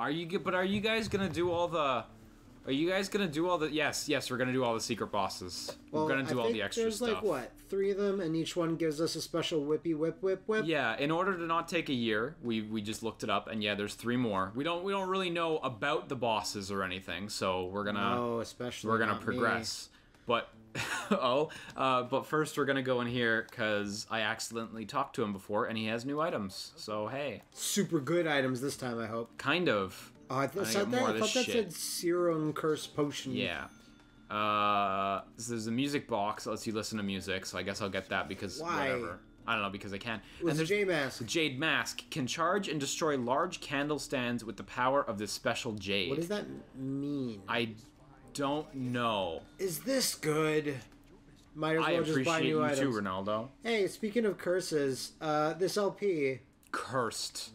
Are you? But are you guys gonna do all the? Are you guys gonna do all the? Yes, yes, we're gonna do all the secret bosses. Well, we're gonna do I all the extra there's stuff. like what three of them, and each one gives us a special whippy whip whip whip. Yeah, in order to not take a year, we we just looked it up, and yeah, there's three more. We don't we don't really know about the bosses or anything, so we're gonna Oh, especially we're gonna not me. progress. But oh, uh, but first we're gonna go in here because I accidentally talked to him before, and he has new items. So hey, Super good items this time, I hope. kind of. Oh, I, th- I said got that, I thought that shit. said Serum Curse Potion. Yeah. Uh, so there's a music box that lets you listen to music, so I guess I'll get that because Why? whatever. I don't know because I can. Was and there's J Mask. Jade Mask can charge and destroy large candle stands with the power of this special jade. What does that mean? I don't know. Is this good? Might as I well just buy new you items. too, Ronaldo. Hey, speaking of curses, uh, this LP. Cursed.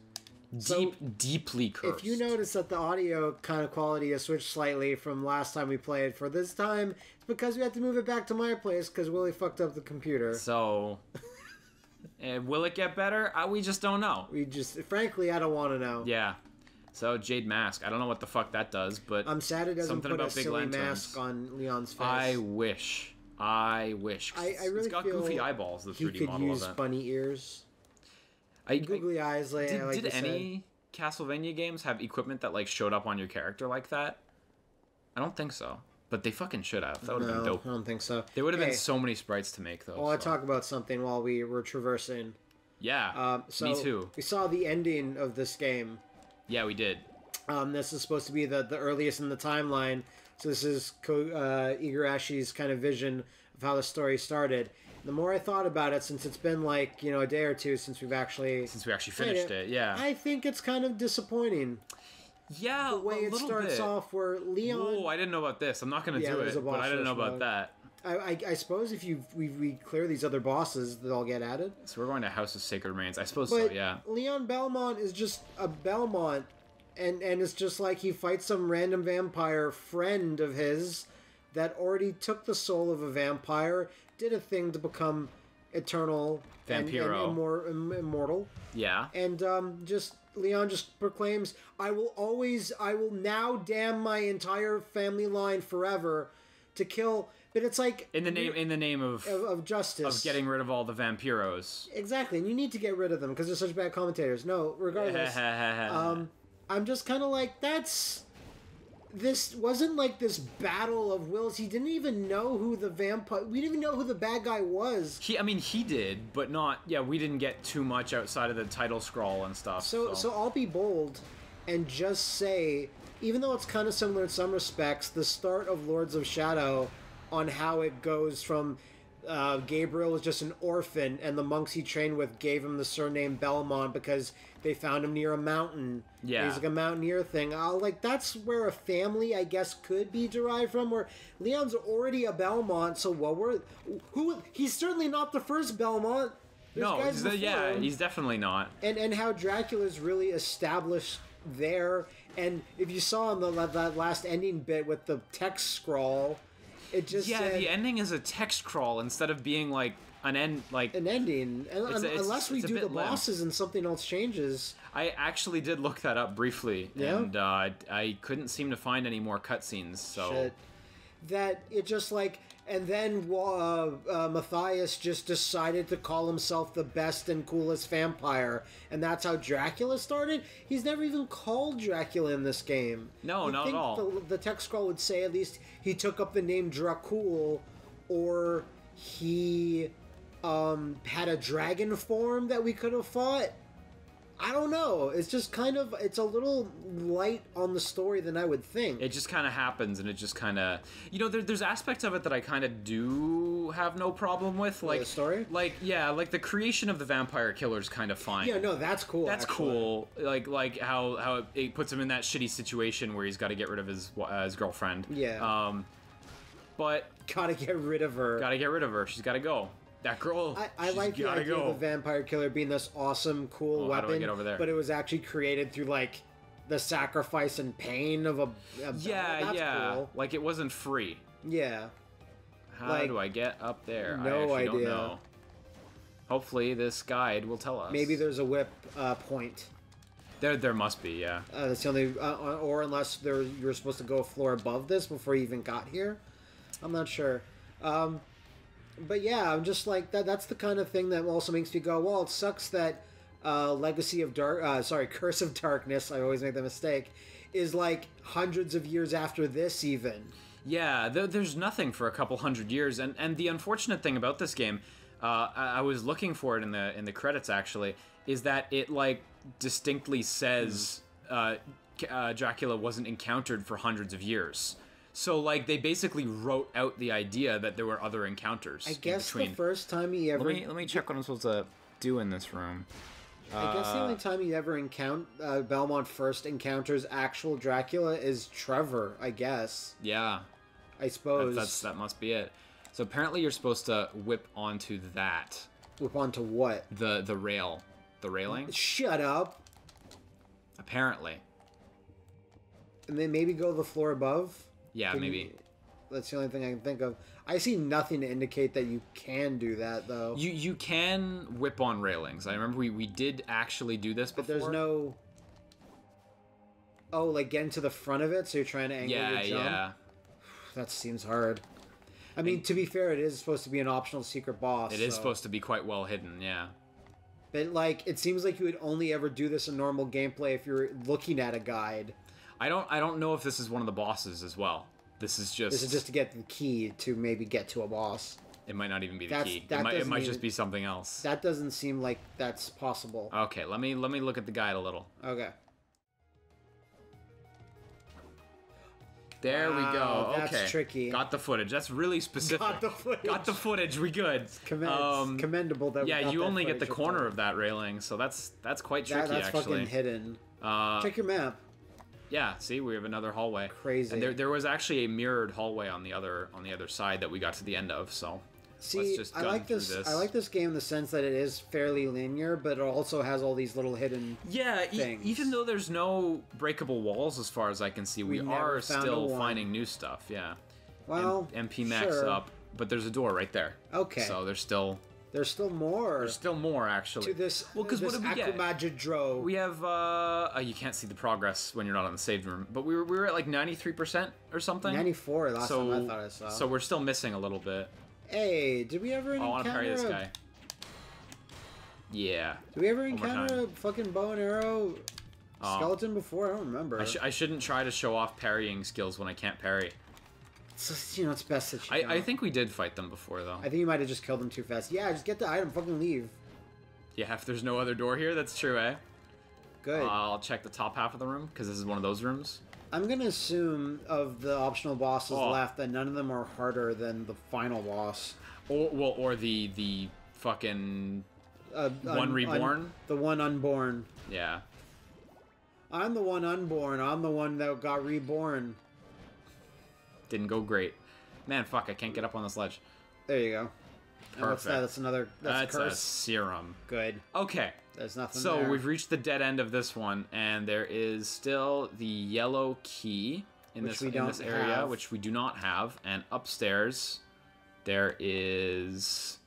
So, Deep, deeply cursed. If you notice that the audio kind of quality has switched slightly from last time we played for this time, it's because we had to move it back to my place because Willie fucked up the computer. So, eh, will it get better? Uh, we just don't know. We just, frankly, I don't want to know. Yeah. So Jade Mask. I don't know what the fuck that does, but I'm sad it doesn't Something put a about big silly lanterns. mask on Leon's face. I wish. I wish. I, I really it's got feel goofy eyeballs. The he 3D could model use of it. bunny ears, I, I- googly eyes. Like, did like did you said. any Castlevania games have equipment that like showed up on your character like that? I don't think so, but they fucking should have. That would have No, been dope. I don't think so. There would have Hey, been so many sprites to make though. Well, I want to talk about something while we were traversing. Yeah. Um, so me too. We saw the ending of this game. Yeah, we did. Um, this is supposed to be the, the earliest in the timeline. So this is Ko, uh, Igarashi's kind of vision of how the story started. The more I thought about it, since it's been like you know a day or two since we've actually Since we actually finished it, yeah. I think it's kind of disappointing yeah, the way it starts bit. off where Leon. Oh, I didn't know about this. I'm not gonna Yeah, do it, but I didn't know about mode. that. I, I, I suppose if you we, we clear these other bosses, they'll get added. So we're going to House of Sacred Remains. I suppose But so. Yeah. Leon Belmont is just a Belmont, and and it's just like he fights some random vampire friend of his that already took the soul of a vampire, did a thing to become eternal and, and Vampiro. immor- immortal, Yeah. and um, just Leon just proclaims, "I will always, I will now damn my entire family line forever to kill." But it's like In the name, in the name of of, of justice of getting rid of all the vampiros. exactly, and you need to get rid of them because they're such bad commentators. No, regardless. um, I'm just kind of like, that's. This wasn't like this battle of wills. He didn't even know who the vampire. We didn't even know who the bad guy was. he, I mean, he did, but not. Yeah, we didn't get too much outside of the title scroll and stuff. So, so I'll be bold and just say, even though it's kind of similar in some respects, the start of Lords of Shadow on how it goes from uh, Gabriel was just an orphan, and the monks he trained with gave him the surname Belmont because they found him near a mountain. Yeah. he's like a mountaineer thing. I'll like that's where a family, I guess, could be derived from. Where Leon's already a Belmont, so what were who? He's certainly not the first Belmont. There's no, the- yeah, him he's definitely not. and and how Dracula's really established there. And if you saw in the that last ending bit with the text scroll, it just Yeah, said the ending is a text crawl instead of being like an end. Like an ending. It's it's- unless we do the limp. bosses and something else changes, I actually did look that up briefly, Yeah? and uh, I couldn't seem to find any more cutscenes. So shit, that it just like. And then uh, uh, Mathias just decided to call himself the best and coolest vampire, and that's how Dracula started. He's never even called Dracula in this game. No, You'd not at think all. The, the text scroll would say at least he took up the name Dracul, or he um, had a dragon form that we could have fought. I don't know. It's just kind of it's a little light on the story than I would think. it just kind of happens, and it just kind of, you know, there, there's aspects of it that I kind of do have no problem with, like the story? like yeah, like the creation of the vampire killer is kind of fine. yeah, no, that's cool. That's actually. cool. Like like how how it, it puts him in that shitty situation where he's got to get rid of his uh, his girlfriend. Yeah. Um, but Gotta get rid of her. gotta get rid of her. She's got to go. That girl. I, I like the idea go. of the vampire killer being this awesome, cool Oh, how do I weapon. get over there? But it was actually created through like the sacrifice and pain of a. a yeah, that's yeah. Cool. Like it wasn't free. Yeah. How Like, do I get up there? no I actually don't idea. know. Hopefully, this guide will tell us. Maybe there's a whip uh, point. There, there must be, yeah. Uh, that's the only, uh, or unless there you're supposed to go a floor above this before you even got here. I'm not sure. Um, but yeah, I'm just like that. That's the kind of thing that also makes me go, well, it sucks that uh, Legacy of Dark, uh, sorry, Curse of Darkness. I always make the mistake. Is like hundreds of years after this, even. Yeah, there, there's nothing for a couple hundred years, and and the unfortunate thing about this game, uh, I, I was looking for it in the in the credits actually, is that it like distinctly says uh, uh, Dracula wasn't encountered for hundreds of years. So like they basically wrote out the idea that there were other encounters. I guess in between. the first time he ever. Let me let me check what I'm supposed to do in this room. I guess the Uh, only time he ever encounter uh, Belmont first encounters actual Dracula is Trevor. I guess. Yeah, I that, suppose. that's that must be it. So apparently you're supposed to whip onto that Whip onto what? the the rail, the railing. Shut up. Apparently, And then maybe go to the floor above. Yeah, Can you- maybe. That's the only thing I can think of. I see nothing to indicate that you can do that though. You you can whip on railings. I remember we, we did actually do this but before. there's no. Oh, like getting to the front of it, so you're trying to angle Yeah, your jump. yeah. That seems hard. I mean, to be fair, it is supposed to be an optional secret boss. It is so- supposed to be quite well hidden. Yeah. But like, it seems like you would only ever do this in normal gameplay if you're looking at a guide. I don't I don't know if this is one of the bosses as well. This is just. This is just to get the key to maybe get to a boss. It might not even be the That's- key. It that might it might even- just be something else. That doesn't seem like that's possible. Okay, let me let me look at the guide a little. Okay. There we go. Wow, that's Okay. tricky. Got the footage. That's really specific. Got the footage. Got the footage. We good. Commend- Um, commendable that we yeah, you that only get the corner of that railing, so that's that's quite That, tricky that's actually. fucking hidden. Uh, Check your map. Yeah, see, we have another hallway. Crazy. And there, there was actually a mirrored hallway on the other on the other side that we got to the end of. So See, just I like this, this. I like this game in the sense that it is fairly linear, but it also has all these little hidden. yeah, e- Things. even though there's no breakable walls as far as I can see, we, We are still finding new stuff. Yeah. Well, M- MP max sure. up, but there's a door right there. Okay. So there's still There's still more there's still more actually. to this. well, because what this did we get? Aquamagidro. We have uh, uh, you can't see the progress when you're not on the saved room, but we were we were at like 93% or something. 94 last so time I thought I saw. so we're still missing a little bit. hey, did we ever Oh, I want to parry this guy. Yeah. Did we ever encounter a fucking bow and arrow Oh. skeleton before? I don't remember. I, sh- I shouldn't try to show off parrying skills when I can't parry. You know, it's best that you I, don't. I think we did fight them before though. I think you might have just killed them too fast. Yeah, just get the item, fucking leave. Yeah, if there's no other door here, that's true, eh? Good. I'll check the top half of the room because this is one of those rooms. I'm gonna assume of the optional bosses Oh. left that none of them are harder than the final boss. Or well, or the the fucking Uh, One reborn? the one unborn. yeah. I'm the one unborn. I'm the one that got reborn. Didn't go great. Man, fuck! I can't get up on this ledge. There you go. And what's that? Perfect. That's another. That's, That's a curse. serum. Good. Okay, There's nothing. so there. we've reached the dead end of this one, and there is still the yellow key in Which this we in this area, have. which we do not have. And upstairs, there is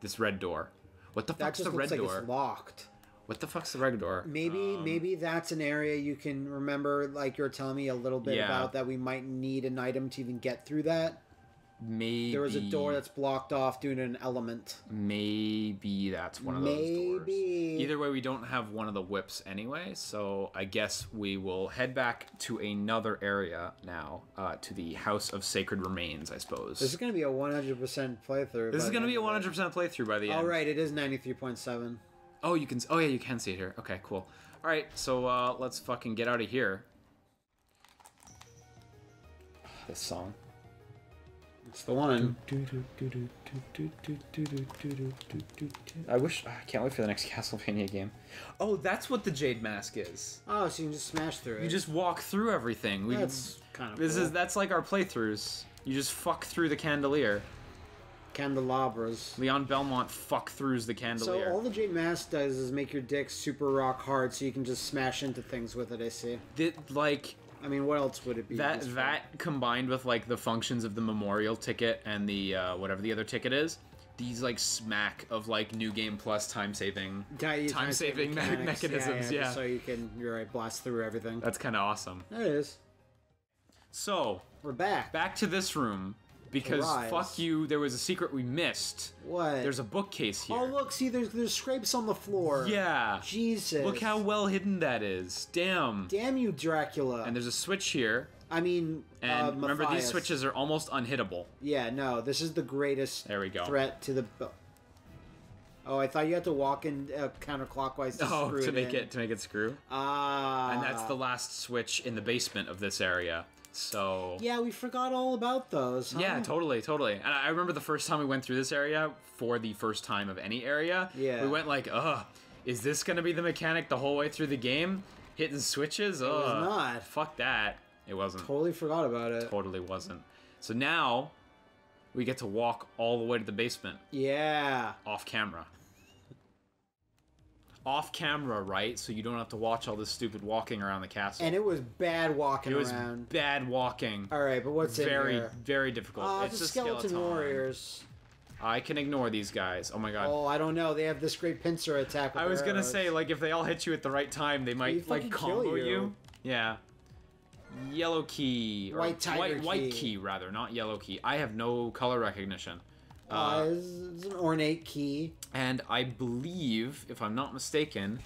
this red door. What the that fuck's the looks red like door? it's locked. What the fuck's the red door? Maybe Um, maybe that's an area you can remember, like you're telling me a little bit Yeah. about that we might need an item to even get through that. maybe There was a door that's blocked off due to an element. maybe that's one of those doors. Maybe. Either way, we don't have one of the whips anyway, so I guess we will head back to another area now, uh, to the House of Sacred Remains, I suppose. This is going to be a 100% playthrough. This is going to be a end of it. 100% playthrough by the end. All right, it is 93.7. Oh, you can. Oh yeah, you can see it here. Okay, cool. All right, so uh, let's fucking get out of here. This song. It's the one. I wish. I can't wait for the next Castlevania game. Oh, that's what the Jade Mask is. Oh, so you can just smash through it. You just walk through everything. We, That's kind of this cool. is that's like our playthroughs. You just fuck through the candelier. Candelabras. Leon Belmont fuck throughs the candelier. So all the Jade Mask does is make your dick super rock hard, so you can just smash into things with it. I see. Th- like I mean, what else would it be? that that combined with like the functions of the memorial ticket and the uh, whatever the other ticket is these like smack of like new game plus time saving Time time saving me- mechanisms. Yeah, just So you can, you're right, blast through everything. that's kind of awesome. That is. So We're back. back to this room because Rise. fuck you. There was a secret we missed. What? There's a bookcase here. Oh look, see, there's there's scrapes on the floor. Yeah. Jesus. Look how well hidden that is. Damn. Damn you, Dracula. And there's a switch here. I mean, And uh, remember, these switches are almost unhittable. Yeah, no, this is the greatest There we go. threat to the. Oh, I thought you had to walk in uh, counterclockwise to Oh, to it make in. it to make it screw. Ah. And that's the last switch in the basement of this area. So Yeah, we forgot all about those. Huh? Yeah, totally, totally. And I remember the first time we went through this area for the first time of any area. Yeah. We went like, ugh, is this gonna be the mechanic the whole way through the game? Hitting switches? Ugh. was not. Fuck that. It wasn't. Totally forgot about it. Totally wasn't. So now we get to walk all the way to the basement Yeah. off camera. Off camera, right? So you don't have to watch all this stupid walking around the castle. And it was bad walking it was around. bad walking. All right, but what's it? very, very difficult. Oh, it's a skeleton, skeleton warriors. I can ignore these guys. Oh my god. Oh, I don't know. They have this great pincer attack. with I was gonna arrows. say, like, if they all hit you at the right time, they might like fucking combo you. you. Yeah. Yellow key or White tiger white, white key. key rather, not yellow key. I have no color recognition. Uh, it's, it's an ornate key. And I believe, if I'm not mistaken,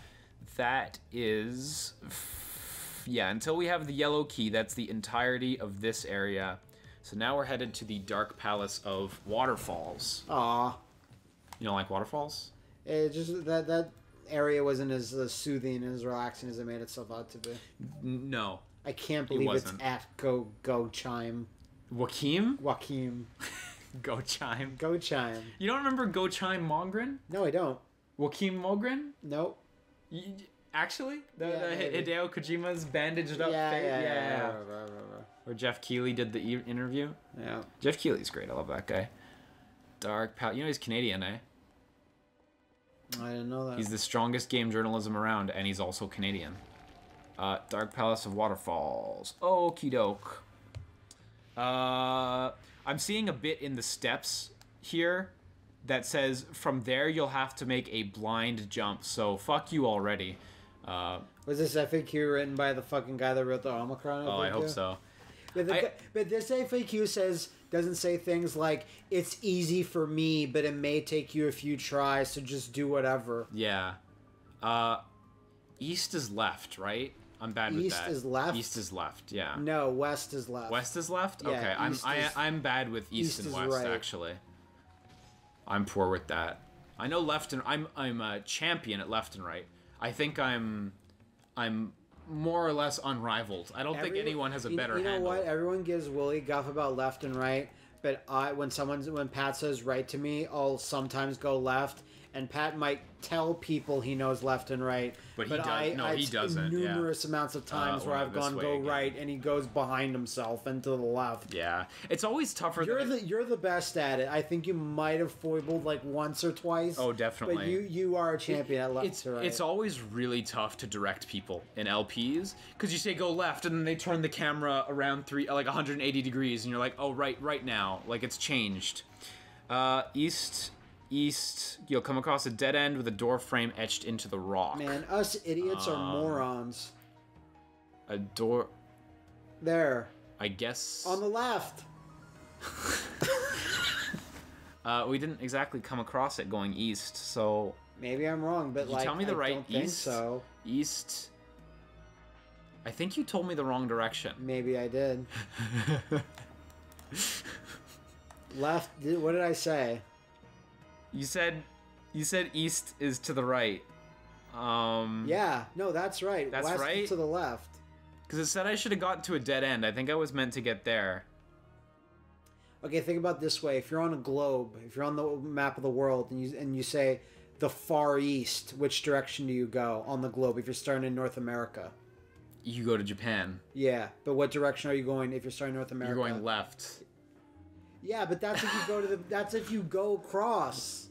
that is. Yeah, until we have the yellow key, that's the entirety of this area. So now we're headed to the Dark Palace of Waterfalls. Aw, You don't like waterfalls? it just that that area wasn't as uh, soothing and as relaxing as it made itself out to be. No. I can't believe it's wasn't. at Go Go Chime. Joachim? Joaquim. Go Chime. Go Chime. You don't remember Go Chime Mogren? No, I don't. Joakim Mogren? Nope. Y- y- actually? The, Yeah, the. Hideo Kojima's bandaged up yeah, face? yeah, yeah, yeah, Where Jeff Keighley did the e- interview? Yeah. Jeff Keighley's great. I love that guy. Dark Palace. You know he's Canadian, eh? I didn't know that. He's the strongest game journalism around, and he's also Canadian. Uh, Dark Palace of Waterfalls. Okie doke. Uh, I'm seeing a bit in the steps here that says from there you'll have to make a blind jump. So fuck you already. Uh, Was this FAQ written by the fucking guy that wrote the Omicron? oh, I hope so. But, the, I- but this FAQ says doesn't say things like it's easy for me, but it may take you a few tries, so just do whatever. Yeah. Uh, east is left, right? I'm bad with East is left? East is left. Yeah. No, west is left. West is left. Yeah, okay, I'm east I, I'm bad with east, east and west right. actually. I'm poor with that. I know left and I'm I'm a champion at left and right. I think I'm I'm more or less unrivaled. I don't think anyone has a better You know handle. what? Everyone gives Willie guff about left and right, but I when someone's when Pat says right to me, I'll sometimes go left, and Pat might tell people he knows left and right. But he does- I, no, I've he doesn't, yeah. Numerous amounts of times Uh, where I've gone go again. right, and he goes behind himself and to the left. Yeah, it's always tougher. You're than the you're the best at it. I think you might have foibled like once or twice. Oh, definitely. But you you are a champion at left it's to right. it's always really tough to direct people in LPs because you say go left and then they turn the camera around three like 180 degrees and you're like oh right right now like it's changed. Uh, east east you'll come across a dead end with a door frame etched into the rock. Man, us idiots Um, are morons. A door There I guess on the left. uh, we didn't exactly come across it going east so Maybe I'm wrong, but you like tell me the I right east? so. east. I think you told me the wrong direction. Maybe I did. left. What did I say? You said you said east is to the right. Um Yeah. No, that's right. That's West right? to the left. Cuz it said I should have gotten to a dead end. I think I was meant to get there. Okay, think about it this way: if you're on a globe, if you're on the map of the world, and you and you say the far east, which direction do you go on the globe? If you're starting in North America, You go to Japan. yeah, but what direction are you going if you're starting North America? You're going left. Yeah, but that's if you go to the. That's if you go across,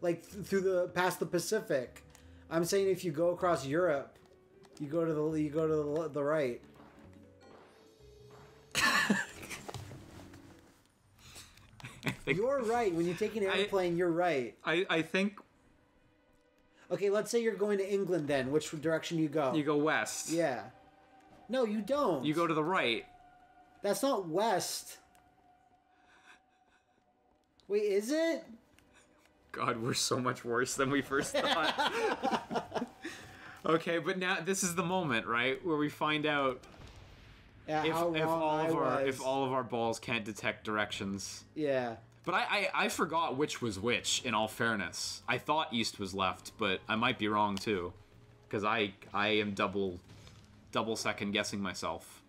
like th- through the past the Pacific. I'm saying if you go across Europe, you go to the you go to the, the right. Think You're right. When you take an I- airplane, you're right. I, I think Okay, let's say you're going to England then. Which direction you go? you go west. Yeah. No, you don't. You go to the right. That's not west. Wait, is it? God, we're so much worse than we first thought. okay, but now this is the moment, right, where we find out Yeah, if, if all I of our if all of our balls can't detect directions. Yeah. But I, I I forgot which was which. In all fairness, I thought east was left, but I might be wrong too, because I I am double double second guessing myself.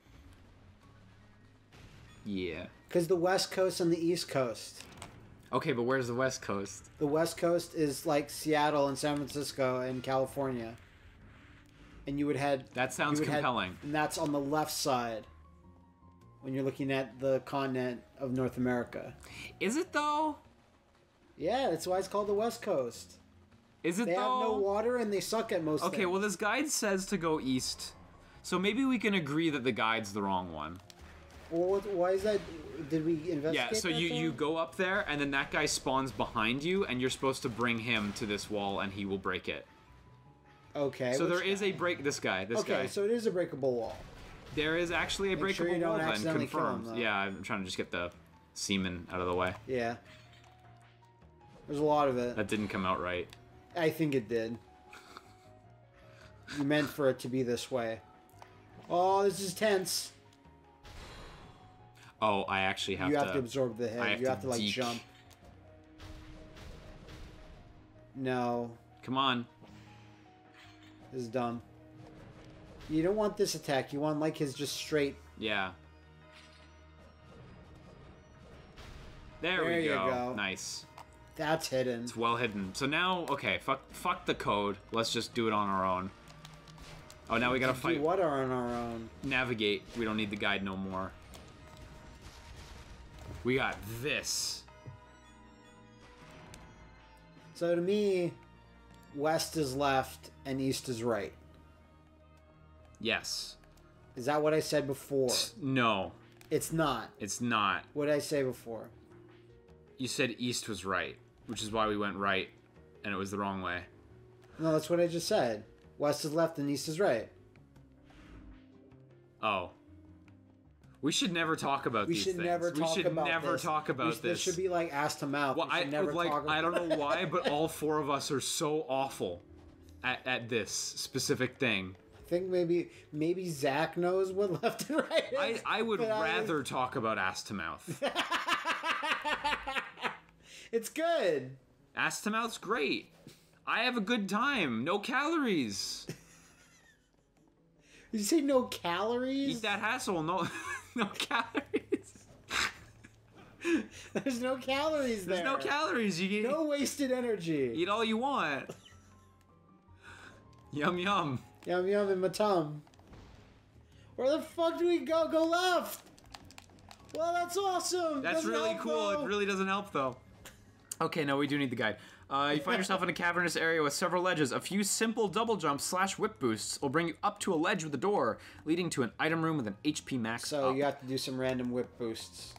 Yeah. Because the West Coast and the East Coast. Okay, but where's the west coast? The West Coast is like Seattle and San Francisco and California. And you would head. That sounds would head- compelling. and that's on the left side. When you're looking at the continent of North America. Is it though? Yeah, that's why it's called the West Coast. Is it They though? have no water and they suck at most. Okay, things. well, this guide says to go east. So maybe we can agree that the guide's the wrong one. Well, what, why is that? Did we investigate? Yeah, so you, though? you go up there, and then that guy spawns behind you, and you're supposed to bring him to this wall, and he will break it. Okay. So there which is a break. This guy, this Okay, guy. Okay, so it is a breakable wall. there is actually a Make sure breakable don't wall then, kill him, confirmed. yeah, I'm trying to just get the semen out of the way. Yeah. There's a lot of it. That didn't come out right. I think it did. You meant for it to be this way. Oh, this is tense. Oh, I actually have you to. have to absorb the hit. Have you to have to like deke. jump. No, Come on. this is dumb. You don't want this attack. You want like his just straight. Yeah. There, There we you go. go. Nice. That's hidden. It's well hidden. So now, okay, fuck, fuck the code. Let's just do it on our own. Oh, now we gotta fight. what are on our own? Navigate. We don't need the guide no more. We got this. So to me, west is left and east is right. Yes. Is that what I said before? No, It's not. it's not. What did I say before? You said east was right, which is why we went right, and it was the wrong way. No, that's what I just said. West is left and east is right. Oh. We should never talk about We these should things. never we should never this. talk about this. This should be like ass to mouth. Well, we I never like talk I don't know why, but all four of us are so awful at, at this specific thing. I think maybe maybe Zach knows what left and right I, is. I I would rather talk about ass to mouth. It's good. ass to mouth's great. I have a good time. No calories. Did you say no calories? Eat that hassle. No, no calories. There's no calories there. There's no calories. You can No wasted energy. eat all you want. Yum yum. Yum yum in my tum. Where the fuck do we go? Go left. Well, that's awesome. That's Doesn't really help, cool. though. It really doesn't help though. Okay, no, we do need the guide. Uh, you find yourself in a cavernous area with several ledges. A few simple double jumps slash whip boosts will bring you up to a ledge with a door, leading to an item room with an HP max. So up. you have to do some random whip boosts.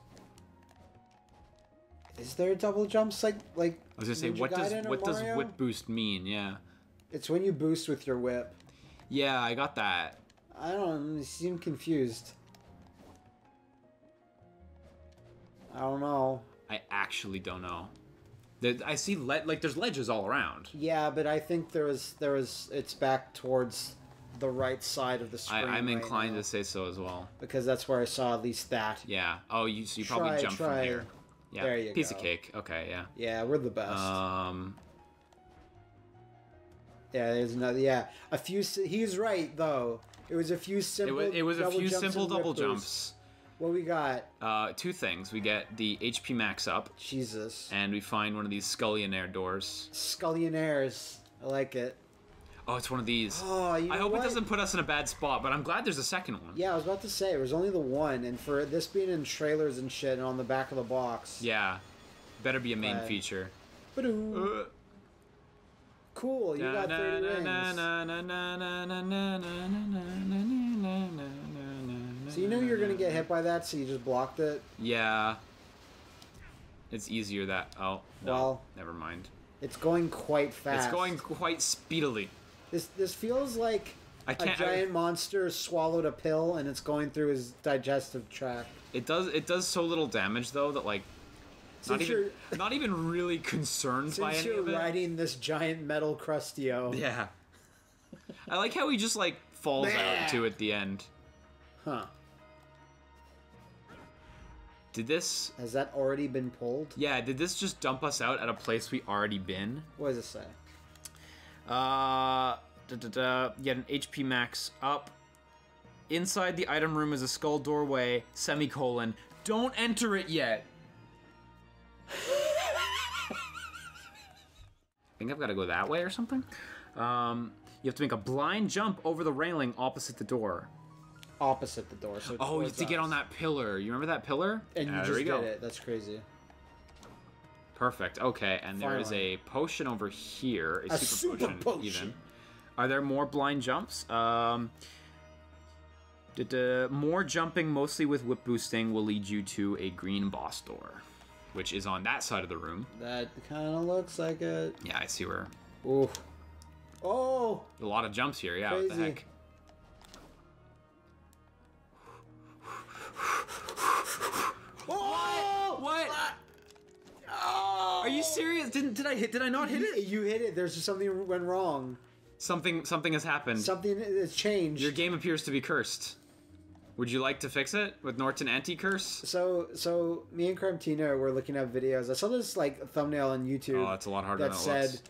Is there double jumps like like? I was gonna say, Ninja what does Gaiden what does Mario? whip boost mean? Yeah, It's when you boost with your whip. yeah, I got that. I don't. You seem confused. I don't know. I actually don't know. I see le- like there's ledges all around. Yeah, but I think there was there was. It's back towards the right side of the screen. I'm right inclined to say so as well. because that's where I saw at least that. Yeah. Oh, you so you probably Try- jump try. from here. Yeah. There you Piece go. of cake. Okay. Yeah. Yeah, we're the best. Um. yeah, there's another. Yeah, a few. He's right though. It was a few It simple. was, it was a few simple double jumps. What we got? Uh, two things. We get the HP max up, Jesus. and we find one of these Scullionaire doors. Scullionaires. I like it. Oh, it's one of these. Oh, you know I hope what? it doesn't put us in a bad spot, but I'm glad there's a second one. Yeah, I was about to say it was only the one, and for this being in trailers and shit, and on the back of the box. Yeah. Better be a main Right. feature. Uh, Cool, you got 30 rings. So you know you're gonna get hit by that, so you just blocked it. Yeah. It's easier that. Oh no, Well- never mind. It's going quite fast. It's going quite speedily. This this feels like I a giant monster swallowed a pill and it's going through his digestive tract. It does. It does so little damage though that like. Not even, not even really concerned by any you're of it. riding this giant metal crustio. Yeah. I like how he just like falls out too at the end. Huh. Did this? Has that already been pulled? Yeah. Did this just dump us out at a place we already been? What does it say? Uh, da, da, da, get an HP max up. Inside the item room is a skull doorway. Semicolon. Don't enter it yet. I think I've got to go that way or something. Um, you have to make a blind jump over the railing opposite the door. Opposite the door. So Oh, you have towards to get on that pillar. You remember that pillar? And you Yeah, just did go. it. That's crazy. Perfect. Okay, and there is a potion over here. A, A super, super potion, potion. even. Are there more blind jumps? Um, more jumping, mostly with whip boosting, will lead you to a green boss door, which is on that side of the room. That kind of looks like it. Yeah, I see where. Ooh. Oh. A lot of jumps here. Yeah, what the Crazy. heck? Oh! What? Are you serious? Didn't did I hit? Did I not hit it? You hit it. There's just something went wrong. Something something has happened. Something has changed. Your game appears to be cursed. Would you like to fix it with Norton Anti-Curse? So, so me and Cramptina were looking at videos. I saw this like thumbnail on YouTube. Oh, it's a lot harder that than it said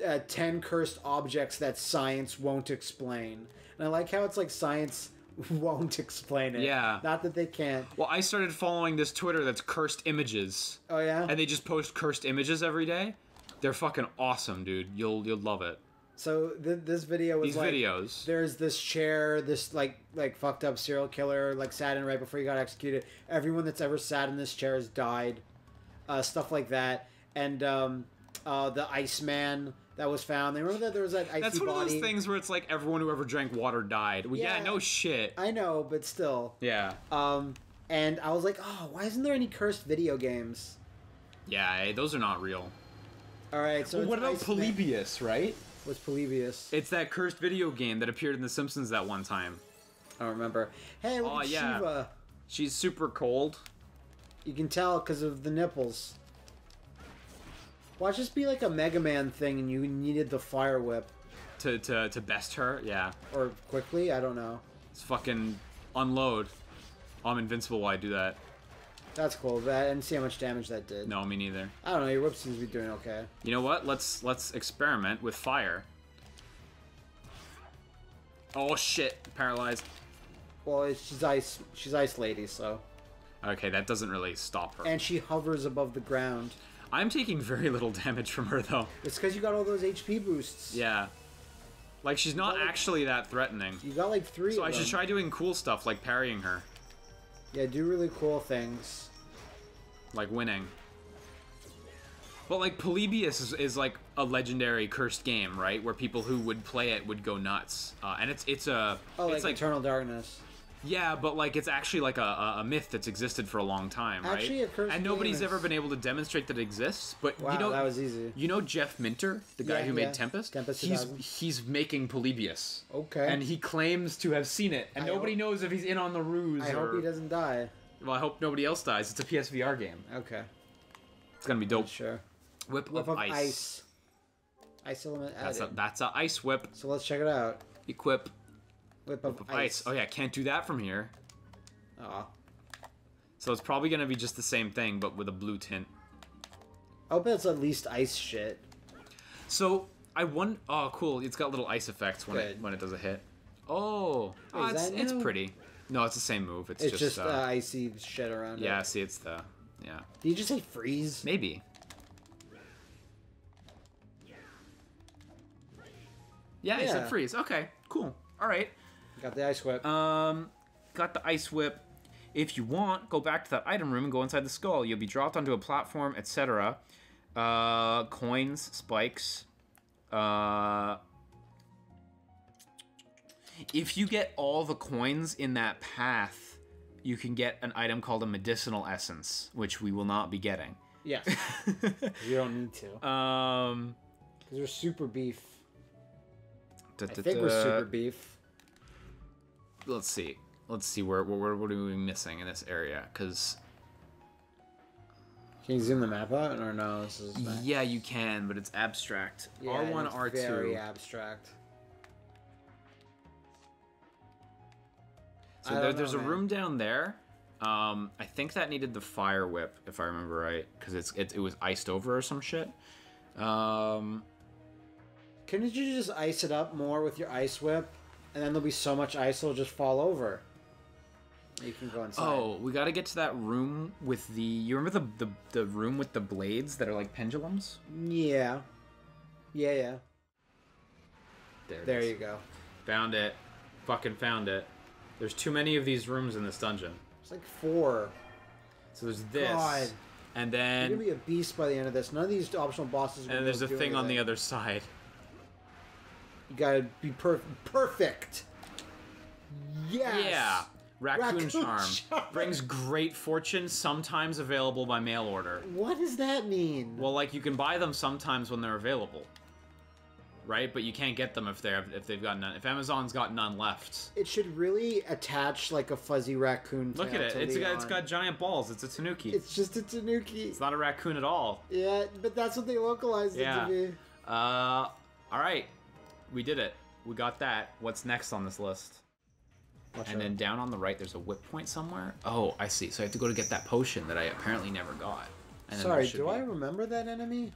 looks. uh, 10 cursed objects that science won't explain. And I like how it's like science won't explain it. Yeah. Not that they can't. Well, I started following this Twitter that's cursed images, Oh, yeah? and they just post cursed images every day. They're fucking awesome, dude. You'll you'll love it. so th- this video was These like. videos. There's this chair, this like like fucked up serial killer, like sat in right before he got executed. Everyone that's ever sat in this chair has died. Uh, stuff like that. And um, uh, the Iceman that was found. They remember that there was that icy That's one body. of those things where it's like everyone who ever drank water died. Well, yeah, Yeah. no shit. I know, but still. Yeah, Um, and I was like, oh, why isn't there any cursed video games? yeah, hey, those are not real. All right, so it's Iceman- Polybius, right? What's Polybius? It's that cursed video game that appeared in The Simpsons that one time. I don't remember. Hey, look Oh, at yeah. Shiva. She's super cold. You can tell because of the nipples. Watch this be like a Mega Man thing, and you needed the fire whip To, to, to best her, yeah. or quickly. I don't know. It's fucking unload. I'm invincible while I do that. That's cool. Didn't see how much damage that did. No, me neither. I don't know. Your whip seems to be doing okay. You know what? Let's let's experiment with fire. Oh shit! Paralyzed. Well, it's, she's ice. She's ice lady, so Okay, that doesn't really stop her. and she hovers above the ground. I'm taking very little damage from her though. It's because you got all those HP boosts. Yeah. Like she's not like- actually that threatening. You got like three. So I should try doing cool stuff like parrying her, Yeah, do really cool things. like winning. But like Polybius is, is like a legendary cursed game, right? Where people who would play it would go nuts. Uh, and it's it's a Oh, it's like, like Eternal Darkness. Yeah, but like it's actually like a, a, myth that's existed for a long time, right? Actually, and nobody's ever been able to demonstrate that it exists. But Wow, you know, that was easy. you know Jeff Minter, the guy Yeah, who made yeah. Tempest. Tempest he's 2000. he's making Polybius. Okay. And he claims to have seen it, and I nobody hope- knows if he's in on the ruse. I or... hope he doesn't die. Well, I hope nobody else dies. It's a PSVR game. Okay, It's gonna be dope. sure. Whip, Whip of, ice. ice. Ice element That's a added. that's a ice whip. So let's check it out. Equip Whip of, of ice. Oh yeah, can't do that from here. Aw. So it's probably gonna be just the same thing, but with a blue tint. I hope it's at least ice shit. So I won. Oh, cool! It's got little ice effects when it when it does a hit. Oh, oh Wait, is it's, it's pretty. No, it's the same move. It's, It's, just, just, uh, uh, icy shit around yeah. it. See, it's the yeah. Did you just say freeze? Maybe. Yeah, he said Yeah. freeze. Okay, cool. All right. Got the ice whip. Um, got the ice whip. If you want, go back to that item room and go inside the skull. You'll be dropped onto a platform, etc. Uh, coins, spikes. Uh, if you get all the coins in that path, you can get an item called a medicinal essence, which we will not be getting. Yes. you don't need to. um, Because we're super beef. da, I da, think we're super beef. Let's see. Let's see where what, what, what are we missing in this area? Because Can you zoom the map out or no? This is yeah, you can, but it's abstract. Yeah, R one, R Very two. abstract. So there, know, there's a room down there. Um, I think that needed the fire whip, if I remember right, because it's it, it was iced over or some shit. Um, Couldn't you just ice it up more with your ice whip, and then there'll be so much ice it'll just fall over. You can go inside. oh, we got to get to that room with the. You remember the, the the room with the blades that are like pendulums? yeah, yeah, yeah. There, it There is. you go. Found it. Fucking found it. There's too many of these rooms in this dungeon. It's like four. So there's this, God. and You're then gonna be a beast by the end of this. None of these optional bosses. are and there's a thing on the other side. You gotta be per- perfect. Yes. Yeah. Raccoon, Raccoon charm. charm. brings great fortune, sometimes available by mail order. What does that mean? Well, like you can buy them sometimes when they're available, right? But you can't get them if they're if they've got none. If Amazon's got none left. it should really attach like a fuzzy raccoon. Look at it. It's got it's got giant balls. It's a tanuki. It's, It's just a tanuki. It's not a raccoon at all. Yeah, but that's what they localized Yeah. it to be. Uh, all right, we did it. We got that. What's next on this list? Watch And out. then down on the right, there's a whip point somewhere. Oh, I see. So I have to go to get that potion that I apparently never got. And Sorry, do be- I remember that enemy?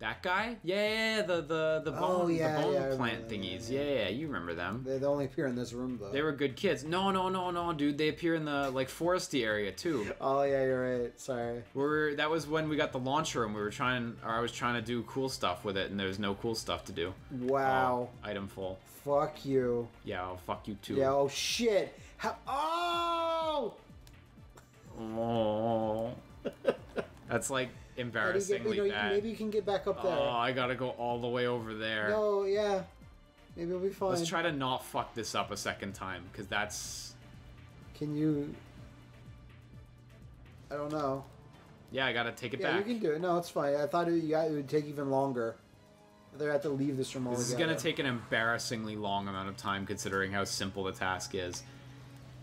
That guy? Yeah, yeah, yeah, the the the oh, bone Oh, yeah, the bone yeah, plant thingies. yeah. Yeah, yeah, you remember them. They they only appear in this room though. They were good kids. No, no, no, no, dude. They appear in the like foresty area too. Oh yeah, you're right. Sorry. We were that was when we got the launcher and we were trying or I was trying to do cool stuff with it and there was no cool stuff to do. Wow. Oh, item full. Fuck you. Yeah, oh, fuck you too. Yeah. Oh shit. How? Oh. Oh. That's like Do you get, embarrassingly you know, bad. maybe you can get back up there. Oh, I gotta go all the way over there. No, yeah. Maybe it'll be fine. Let's try to not fuck this up a second time, because that's Can you? I don't know. yeah. I gotta take it Yeah, back. you can do it. No, it's fine. I thought it, it would take even longer. They have to leave this room altogether. This is gonna take an embarrassingly long amount of time, considering how simple the task is.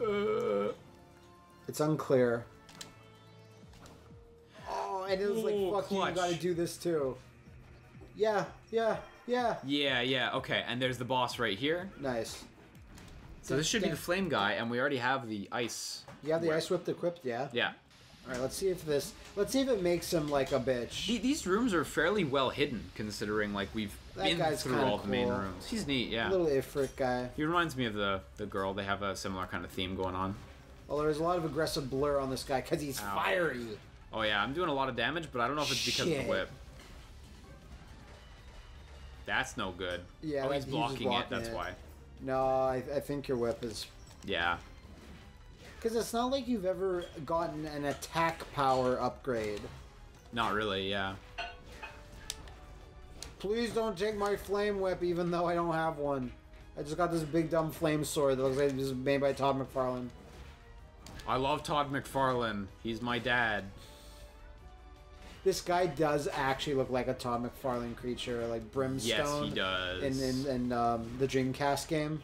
Uh, It's unclear. And it was like, Ooh, fuck you, you gotta do this too. Yeah, yeah, yeah. yeah, yeah. Okay, and there's the boss right here. Nice. So this should be the flame guy, and we already have the ice. You have the whip. ice whip equipped, yeah? Yeah. Alright, let's see if this. Let's see if it makes him like a bitch. The- These rooms are fairly well hidden, considering like we've That been guy's through kinda all the main cool. rooms. He's neat, yeah. Little Ifrit guy. He reminds me of the the girl. They have a similar kind of theme going on. Well, there's a lot of aggressive blur on this guy because he's Ow. fiery. Oh yeah, I'm doing a lot of damage, but I don't know if it's because of the whip. That's no good. Yeah, oh, he's he's blocking, it. That's it. why. No, I, I think your whip is. Yeah. Because it's not like you've ever gotten an attack power upgrade. Not really. Yeah. Please don't take my flame whip, even though I don't have one. I just got this big dumb flame sword that looks like it was made by Todd McFarlane. I love Todd McFarlane. He's my dad. This guy does actually look like a Tom McFarlane creature, like Brimstone. Yes, he does. In in, in um, the Dreamcast game.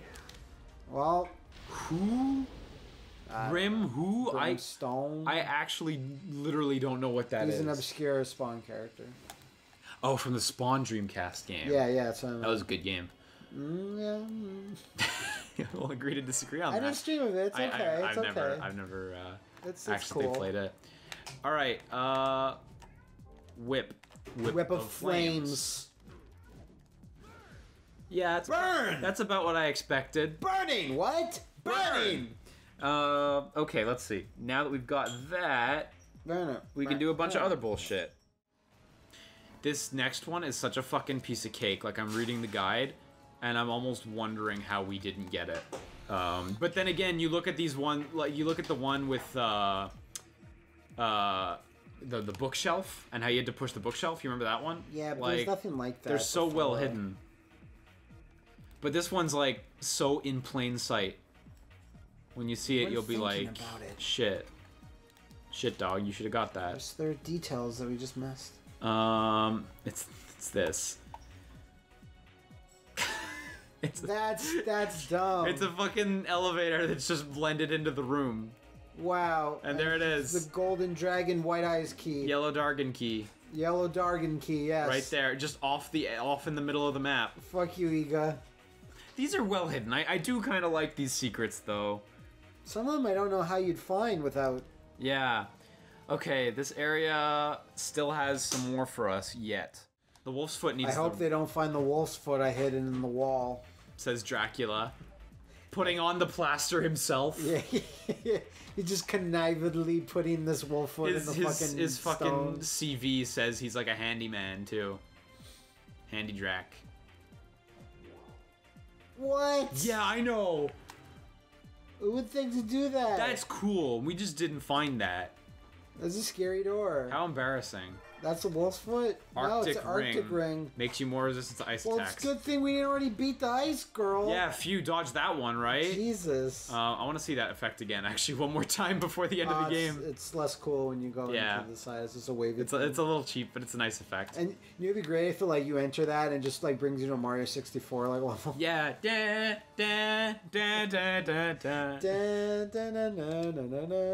Well, who? Grim? Who? I Brimstone. I actually literally don't know what that He's is. an obscure Spawn character. oh, from the Spawn Dreamcast game. Yeah, yeah, that's what I That was a good game. Mm, yeah. mm. we'll agree to disagree on I that. didn't stream of it. It's okay. I, it's I've okay. never, I've never uh, it's, it's actually cool. played it. All right, uh, whip, whip, Whip of, flames. Yeah, that's Burn! That's about what I expected. Burning. What? Burning. Uh, okay, let's see. Now that we've got that, Burn it. we can do a bunch of other bullshit. This next one is such a fucking piece of cake. Like I'm reading the guide, and I'm almost wondering how we didn't get it. Um, but then again, you look at these one, like you look at the one with uh, uh, the the bookshelf, and how you had to push the bookshelf. You remember that one? Yeah, but like, there's nothing like that. They're so well hidden. But this one's like so in plain sight. When you see it, you'll be like, shit. Shit, dog, you should have got that. There's, there are details that we just missed. Um, it's it's this. it's That's that's dumb. it's a fucking elevator that's just blended into the room. Wow. And there it is. The golden dragon white eyes key. Yellow Dargan key, Yellow Dargan key. Yes. right there, just off the off in the middle of the map. Fuck you, Iga. These are well hidden. I, I do kind of like these secrets though. Some of them I don't know how you'd find without. Yeah. Okay, this area still has some more for us yet. The wolf's foot needs I hope the, they don't find the wolf's foot I hid in the wall. says Dracula, putting on the plaster himself. Yeah, he's just connivedly putting this wolf foot His, in the his, fucking his fucking stone. CV says he's like a handyman too. Handy Drac. What? Yeah, I know. Who would think to do that? That's cool. We just didn't find that. That's a scary door. How embarrassing. That's a wolf's foot? no, Arctic it's an Arctic ring. Makes you more resistant to ice Well, attacks. it's a good thing we didn't already beat the ice girl. Yeah, phew, dodged that one, right? Jesus. Uh, I want to see that effect again, actually, one more time before the end Uh, of the game. It's, less cool when you go Yeah. into the side. It's just a wavy. It's a, it's a little cheap, but it's a nice effect. and you know, it'd be great if like you enter that and just like brings you to Mario 64 like level. Yeah. Da, da, da, da, da, da.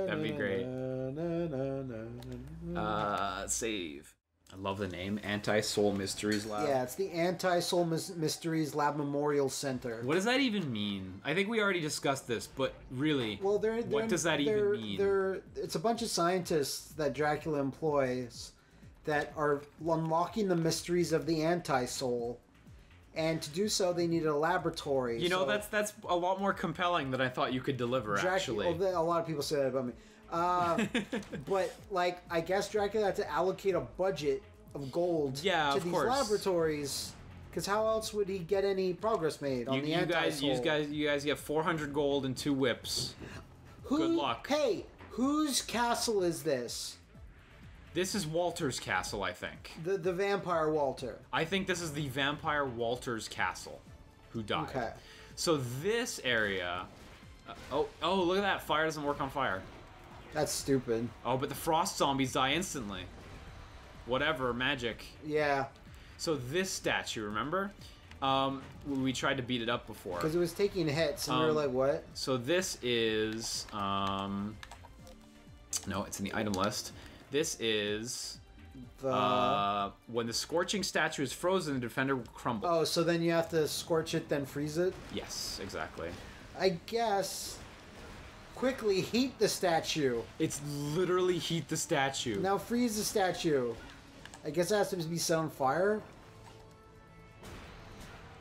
That'd be great. Uh, save. I love the name Anti Soul Mysteries Lab. yeah, it's the Anti Soul Mys- Mysteries Lab Memorial Center. What does that even mean? I think we already discussed this, but really, Well, they're, they're what does that even they're- mean? They're, it's a bunch of scientists that Dracula employs that are unlocking the mysteries of the Anti Soul, and to do so, they needed a laboratory. you know, so that's that's a lot more compelling than I thought you could deliver. Dracula. actually, well, a lot of people say that about me. Uh, but like, I guess Dracula had to allocate a budget of gold Yeah, to of these course. laboratories. Because how else would he get any progress made on you, the you guys, you guys, you guys get 400 gold and two whips. Who, good luck. Hey, whose castle is this? This is Walter's castle, I think. The the vampire Walter. I think this is the vampire Walter's castle, who died. Okay. So this area. uh, oh, oh! Look at that! Fire doesn't work on fire. That's stupid. Oh, but the frost zombies die instantly. Whatever, magic. Yeah, So this statue, remember? Um, we tried to beat it up before. because it was taking hits, and we were Um, like, "What?" So this is um. No, it's in the item list. This is The uh when the scorching statue is frozen, the defender will crumble. oh, so then you have to scorch it, then freeze it. Yes, exactly. I guess. Quickly heat the statue. It's literally heat the statue. Now freeze the statue. I guess that has to be set on fire.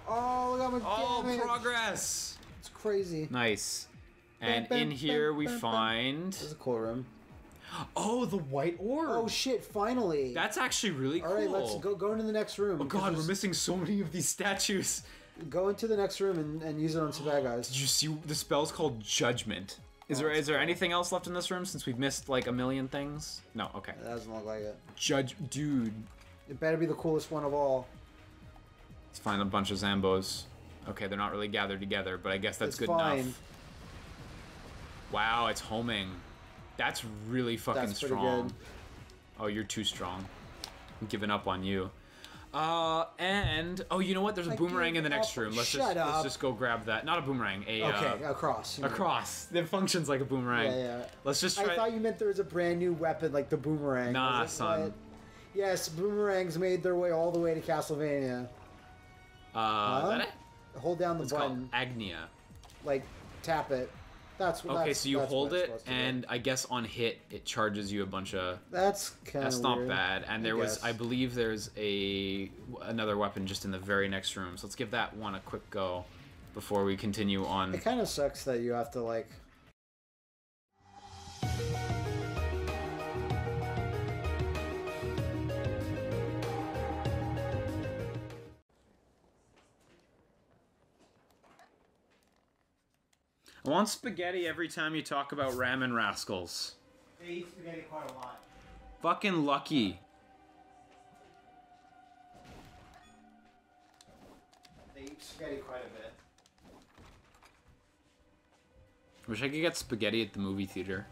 Oh, look how much Oh, damage! progress! It's crazy. Nice. And Bam, in bam, here bam, we bam, bam. find This is a cool room. oh the white orb. Oh shit! Finally. That's actually really All cool. right, let's go go into the next room. Oh god, we're missing so many of these statues. Go into the next room and, and use it on some bad guys. Did you see the spell's called Judgment? Is Oh, there that's is there anything else left in this room since we've missed like a million things? No, okay. That doesn't look like it. Judge, dude. It better be the coolest one of all. Let's find a bunch of Zambos. Okay, they're not really gathered together, but I guess that's It's good fine. enough. Wow, it's homing. That's really fucking That's pretty strong. good. Oh, you're too strong. I'm giving up on you. Uh, and oh, you know what? There's a boomerang in the next up. room. Let's just let's just go grab that. Not a boomerang, a Okay, uh, across. a cross. It functions like a boomerang. Yeah, yeah. Let's just try. I thought you meant there was a brand new weapon like the boomerang. Nah, like, son. what? Yes, boomerangs made their way all the way to Castlevania. uh, it? Hold down the It's button, called Agnia. like tap it. That's what. Okay, that's- so you hold it, and I guess on hit it charges you a bunch of. that's kind of That's not bad. And there was. I believe, there's a another weapon just in the very next room. So let's give that one a quick go before we continue on. It kind of sucks that you have to like. I want spaghetti every time you talk about ramen rascals. They eat spaghetti quite a lot. Fucking lucky. They eat spaghetti quite a bit. Wish I could get spaghetti at the movie theater.